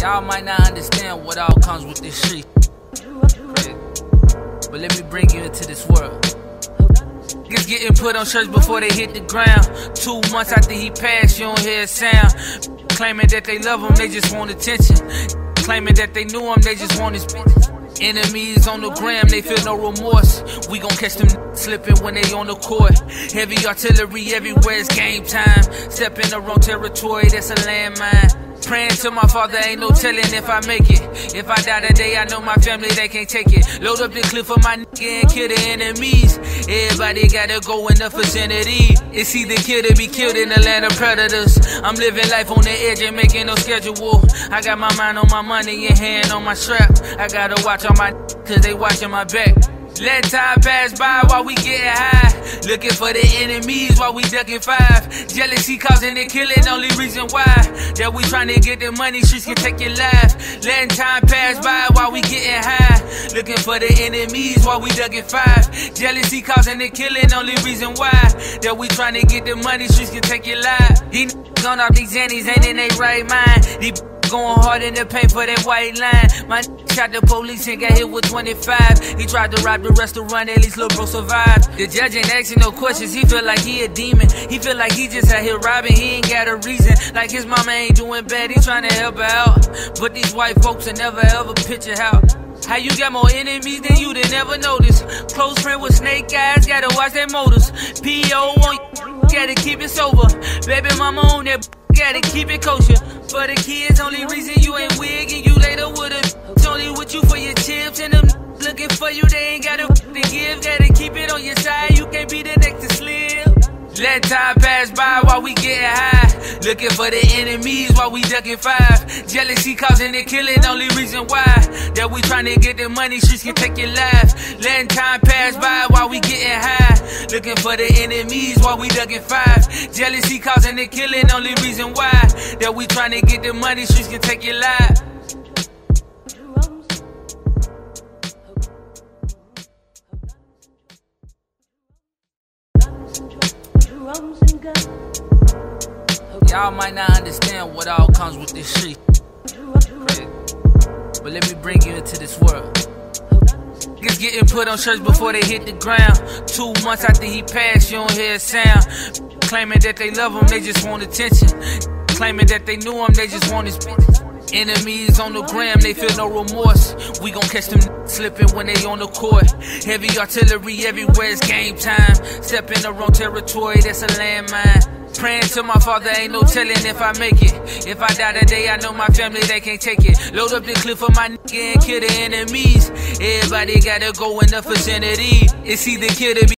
Y'all might not understand what all comes with this shit. But let me bring you into this world. Niggas getting put on shirts before they hit the ground. Two months after he passed, you don't hear a sound. Claiming that they love him, they just want attention. Claiming that they knew him, they just want his Enemies on the gram, they feel no remorse. We gon' catch them slipping when they on the court. Heavy artillery everywhere, it's game time. Step in the wrong territory, that's a landmine. Praying to my father, ain't no telling if I make it. If I die today, I know my family, they can't take it. Load up the clip for my and kill the enemies. Everybody gotta go in the vicinity. It's either kill or be killed in the land of predators. I'm living life on the edge and making no schedule. I got my mind on my money and hand on my strap. I gotta watch on my cause they watching my back. Let time pass by while we get high. Looking for the enemies while we ducking five. Jealousy causing the killing, only reason why. That we trying to get the money, streets can take your life. Letting time pass by while we getting high. Looking for the enemies while we ducking five. Jealousy causing the killing, only reason why. That we trying to get the money, streets can take your life. These on off these zannies ain't in their right mind. These going hard in the paint for that white line. My shot the police and got hit with 25. He tried to rob the restaurant, at least little bro survived. The judge ain't asking no questions, he feel like he a demon. He feel like he just out here robbing, he ain't got a reason. Like his mama ain't doing bad, he trying to help her out. But these white folks will never ever picture how. How you got more enemies than you did never notice? Close friend with snake eyes, gotta watch their motives. PO on gotta keep it sober. Baby mama on that, gotta keep it kosher. For the kids, only reason you ain't wigging, you later would've. Only with you for your chips and them looking for you, they ain't got a to give. Gotta keep it on your side, you can't be the next to slip. Let time pass by while we get high. Looking for the enemies while we ducking five. Jealousy causing the killing, only reason why. We trying to get the money, streets can take your life. Letting time pass by while we getting high. Looking for the enemies while we ducking five. Jealousy causing the killing, only reason why. That we trying to get the money, streets can take your life. Y'all might not understand what all comes with this shit. But let me bring you into this world. Niggas getting put on shirts before they hit the ground. Two months after he passed, you don't hear a sound. Claiming that they love him, they just want attention. Claiming that they knew him, they just want his Enemies on the gram, they feel no remorse. We gon' catch them slipping when they on the court. Heavy artillery everywhere, it's game time. Step in the wrong territory, that's a landmine. Praying to my father, ain't no telling if I make it. If I die today, I know my family, they can't take it. Load up the clip for my nigga and kill the enemies. Everybody gotta go in the vicinity. It's either kill or be